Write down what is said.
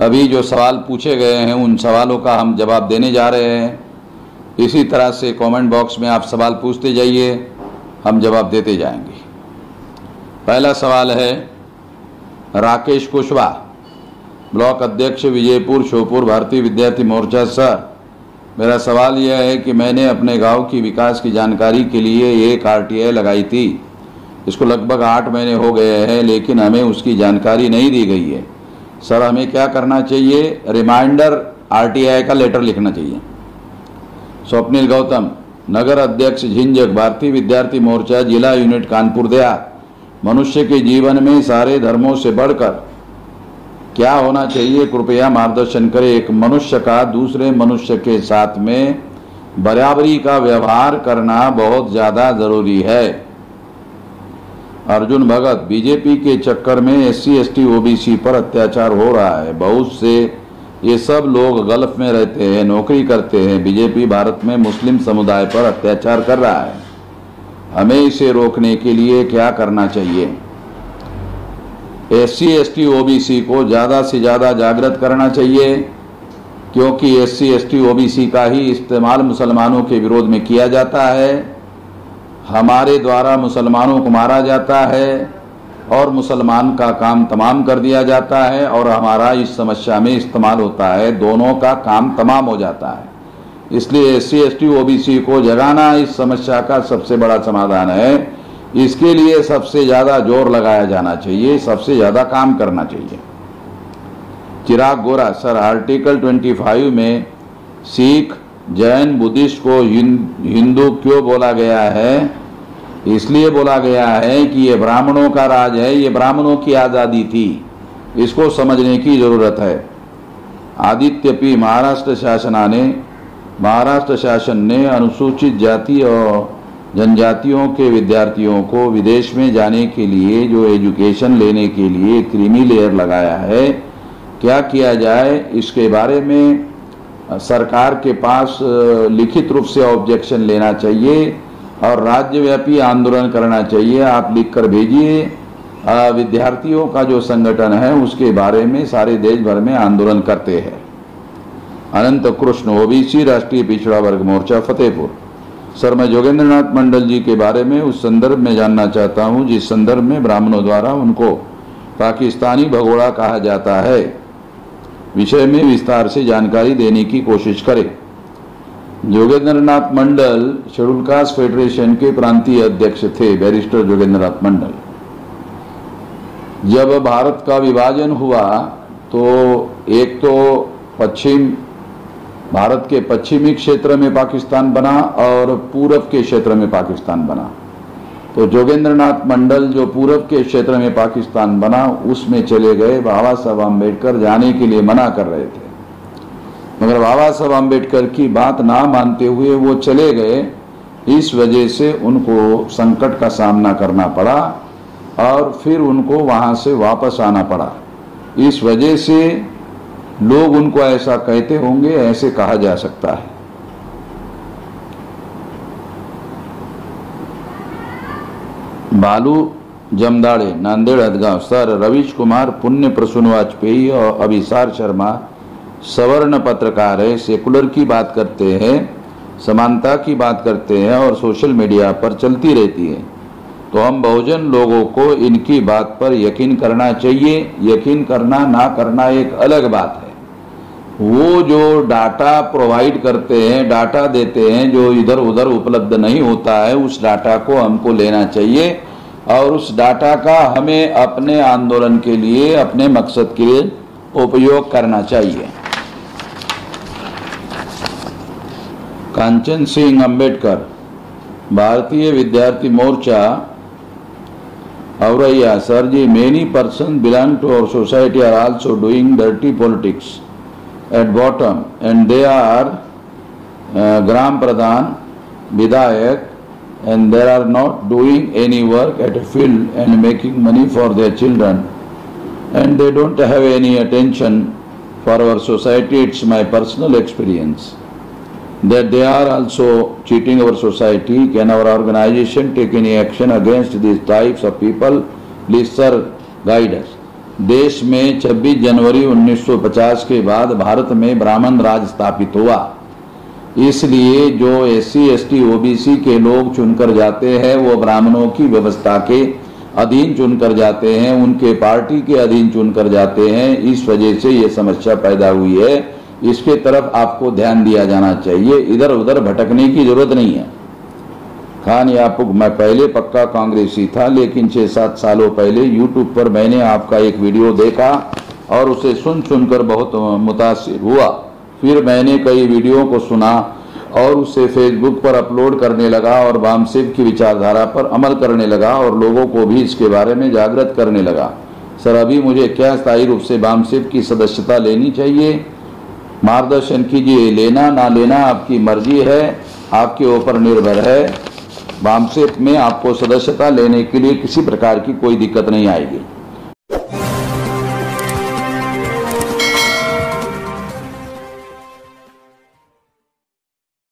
अभी जो सवाल पूछे गए हैं, उन सवालों का हम जवाब देने जा रहे हैं। इसी तरह से कमेंट बॉक्स में आप सवाल पूछते जाइए, हम जवाब देते जाएँगे। पहला सवाल है, राकेश कुशवाहा, ब्लॉक अध्यक्ष विजयपुर, श्योपुर, भारतीय विद्यार्थी मोर्चा। सर, मेरा सवाल यह है कि मैंने अपने गाँव की विकास की जानकारी के लिए एक आरटीआई लगाई थी। इसको लगभग आठ महीने हो गए हैं, लेकिन हमें उसकी जानकारी नहीं दी गई है। सर, हमें क्या करना चाहिए? रिमाइंडर आरटीआई का लेटर लिखना चाहिए। स्वप्निल गौतम, नगर अध्यक्ष झिंझक भारतीय विद्यार्थी मोर्चा, जिला यूनिट कानपुर देहात मनुष्य के जीवन में सारे धर्मों से बढ़कर क्या होना चाहिए? कृपया मार्गदर्शन करें। एक मनुष्य का दूसरे मनुष्य के साथ में बराबरी का व्यवहार करना बहुत ज़्यादा ज़रूरी है। अर्जुन भगत बीजेपी के चक्कर में S C S T OBC पर अत्याचार हो रहा है। बहुत से, ये सब लोग गल्फ में रहते हैं, नौकरी करते हैं। बीजेपी भारत में मुस्लिम समुदाय पर अत्याचार कर रहा है। हमें इसे रोकने के लिए क्या करना चाहिए? S C S T O B C को ज़्यादा से ज़्यादा जागृत करना चाहिए, क्योंकि S C S T O B C का ही इस्तेमाल मुसलमानों के विरोध में किया जाता है। हमारे द्वारा मुसलमानों को मारा जाता है और मुसलमान का काम तमाम कर दिया जाता है और हमारा इस समस्या में इस्तेमाल होता है, दोनों का काम तमाम हो जाता है। इसलिए S C S T O B C को जगाना इस समस्या का सबसे बड़ा समाधान है। इसके लिए सबसे ज़्यादा ज़ोर लगाया जाना चाहिए, सबसे ज़्यादा काम करना चाहिए। चिराग गोरा, सर, आर्टिकल 25 में सिख जैन बुद्धिस्ट को हिंदू क्यों बोला गया है? इसलिए बोला गया है कि ये ब्राह्मणों का राज है, ये ब्राह्मणों की आज़ादी थी। इसको समझने की ज़रूरत है। आदित्य पी महाराष्ट्र शासना ने महाराष्ट्र शासन ने अनुसूचित जाति और जनजातियों के विद्यार्थियों को विदेश में जाने के लिए जो एजुकेशन लेने के लिए क्रीमी लेयर लगाया है। क्या किया जाए? इसके बारे में सरकार के पास लिखित रूप से ऑब्जेक्शन लेना चाहिए और राज्यव्यापी आंदोलन करना चाहिए। आप लिख कर भेजिए विद्यार्थियों का जो संगठन है, उसके बारे में सारे देश भर में आंदोलन करते हैं। अनंत कृष्ण ओबीसी, राष्ट्रीय पिछड़ा वर्ग मोर्चा, फतेहपुर। सर, मैं जोगेंद्र नाथ मंडल जी के बारे में उस संदर्भ में जानना चाहता हूँ, जिस संदर्भ में ब्राह्मणों द्वारा उनको पाकिस्तानी भगोड़ा कहा जाता है। विषय में विस्तार से जानकारी देने की कोशिश करें। Jogendra Nath Mandal schedule caste federation के प्रांतीय अध्यक्ष थे, बैरिस्टर जोगेंद्र नाथ मंडल। जब भारत का विभाजन हुआ तो एक तो पश्चिम, भारत के पश्चिमी क्षेत्र में पाकिस्तान बना और पूरब के क्षेत्र में पाकिस्तान बना। तो जोगेंद्र नाथ मंडल जो पूरब के क्षेत्र में पाकिस्तान बना, उसमें चले गए बाबा साहब आम्बेडकर जाने के लिए मना कर रहे थे। मगर बाबा साहब आम्बेडकर की बात ना मानते हुए वो चले गए। इस वजह से उनको संकट का सामना करना पड़ा और फिर उनको वहाँ से वापस आना पड़ा। इस वजह से लोग उनको ऐसा कहते होंगे, ऐसे कहा जा सकता है। बालू जमदाड़े, नांदेड़ हदगांव, सर रवीश कुमार, पुण्य प्रसून वाजपेयी और अभिसार शर्मा, सवर्ण पत्रकार है। सेकुलर की बात करते हैं, समानता की बात करते हैं और सोशल मीडिया पर चलती रहती है। तो हम बहुजन लोगों को इनकी बात पर यकीन करना चाहिए। यकीन करना ना करना एक अलग बात है। वो जो डाटा प्रोवाइड करते हैं, डाटा देते हैं, जो इधर उधर उपलब्ध नहीं होता है, उस डाटा को हमको लेना चाहिए और उस डाटा का हमें अपने आंदोलन के लिए, अपने मकसद के लिए उपयोग करना चाहिए। कांचन Singh Ambedkar, Bharatiya Vidyarthi Morcha, Auraiya, sir ji many person belong to our society are also doing dirty politics at bottom and they are uh, Gram Pradhan, Vidayak and they are not doing any work at a field and making money for their children and they don't have any attention for our society. It's my personal experience that they are also cheating our society. Can our organization take any action against these types of people? Please, sir, guide us. देश में 26 जनवरी 1950 के बाद भारत में ब्राह्मण राज स्थापित हुआ। इसलिए जो एस सी ओबीसी के लोग चुनकर जाते हैं, वो ब्राह्मणों की व्यवस्था के अधीन चुनकर जाते हैं, उनके पार्टी के अधीन चुनकर जाते हैं। इस वजह से ये समस्या पैदा हुई है। इसके तरफ़ आपको ध्यान दिया जाना चाहिए। इधर उधर भटकने की ज़रूरत नहीं है। खान यापुक मैं पहले पक्का कांग्रेसी था, लेकिन छह सात सालों पहले यूट्यूब पर मैंने आपका एक वीडियो देखा और उसे सुन सुनकर बहुत मुतासिर हुआ। फिर मैंने कई वीडियो को सुना और उसे फेसबुक पर अपलोड करने लगा और वामसिप की विचारधारा पर अमल करने लगा और लोगों को भी इसके बारे में जागृत करने लगा। सर, अभी मुझे क्या स्थायी रूप से वामसिप की सदस्यता लेनी चाहिए? मार्गदर्शन कीजिए, लेना ना लेना आपकी मर्ज़ी है, आपके ऊपर निर्भर है। वामसिप में आपको सदस्यता लेने के लिए किसी प्रकार की कोई दिक्कत नहीं आएगी।